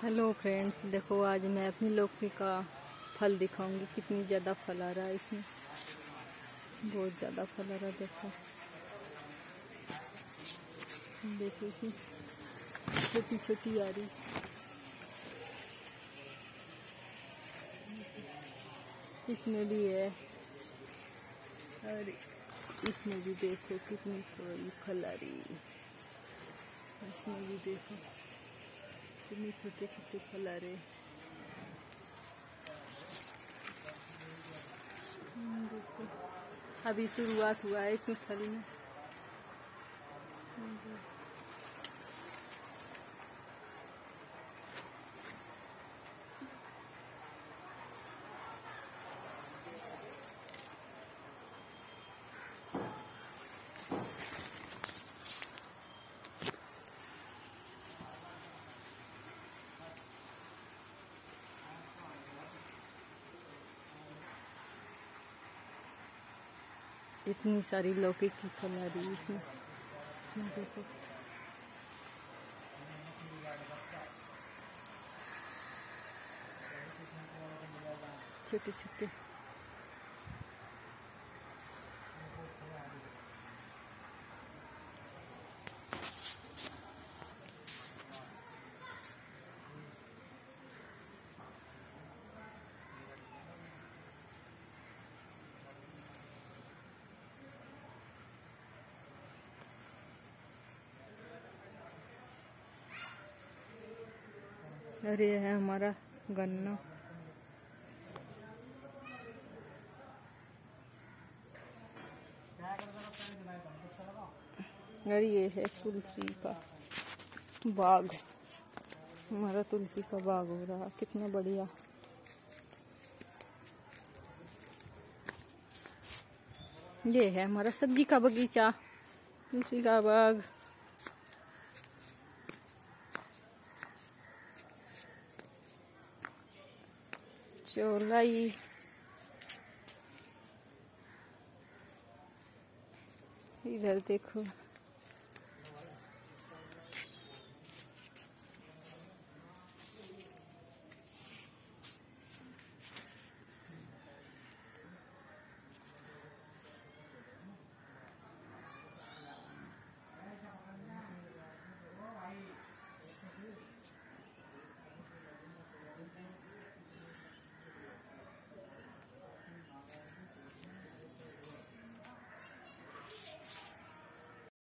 Hello friends देखो आज मैं अपनी लौकी का फल दिखाऊँगी। कितनी ज़्यादा फल आ रहा है इसमें। बहुत ज़्यादा फल आ रहा है, देखो। देखो इसमें छोटी छोटी आ रही। इसमें भी है। और इसमें भी देखो कितनी फल आ रही इसमें भी देखो। कितने छोटे छोटे फल आ रहे हम्म, अभी शुरुआत हुआ है इसमें फल में। इतनी सारी लौकी की फल आ रही है इसमें। देखो। छोटे छोटे और ये है हमारा गन्ना। और ये है तुलसी का बाग। हमारा तुलसी का बाग हो रहा, कितना बढ़िया। ये है हमारा सब्ज़ी का बगीचा, तुलसी का बाग। चौलाई इधर देखो।